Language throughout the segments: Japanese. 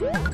Woo!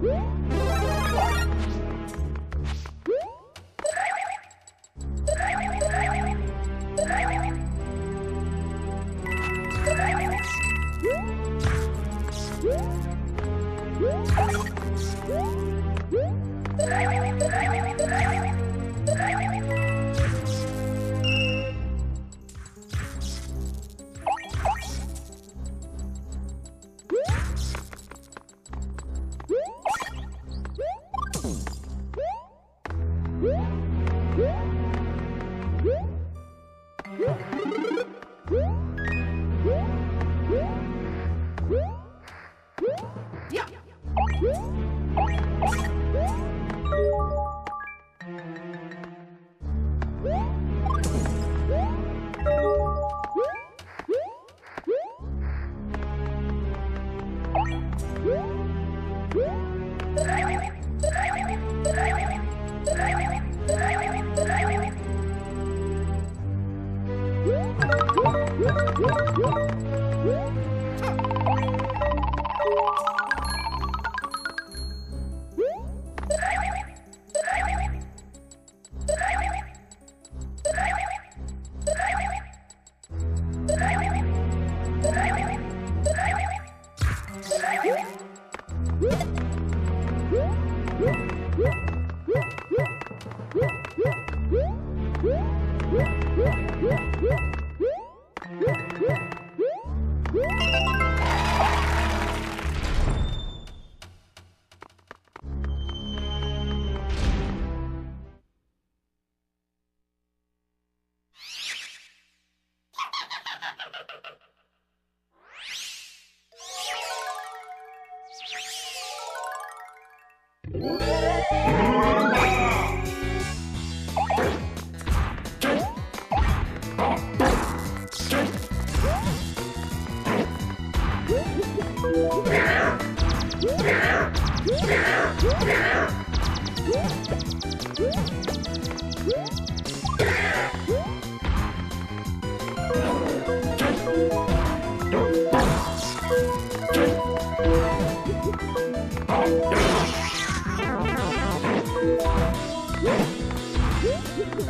Woo! Woo! Whoa!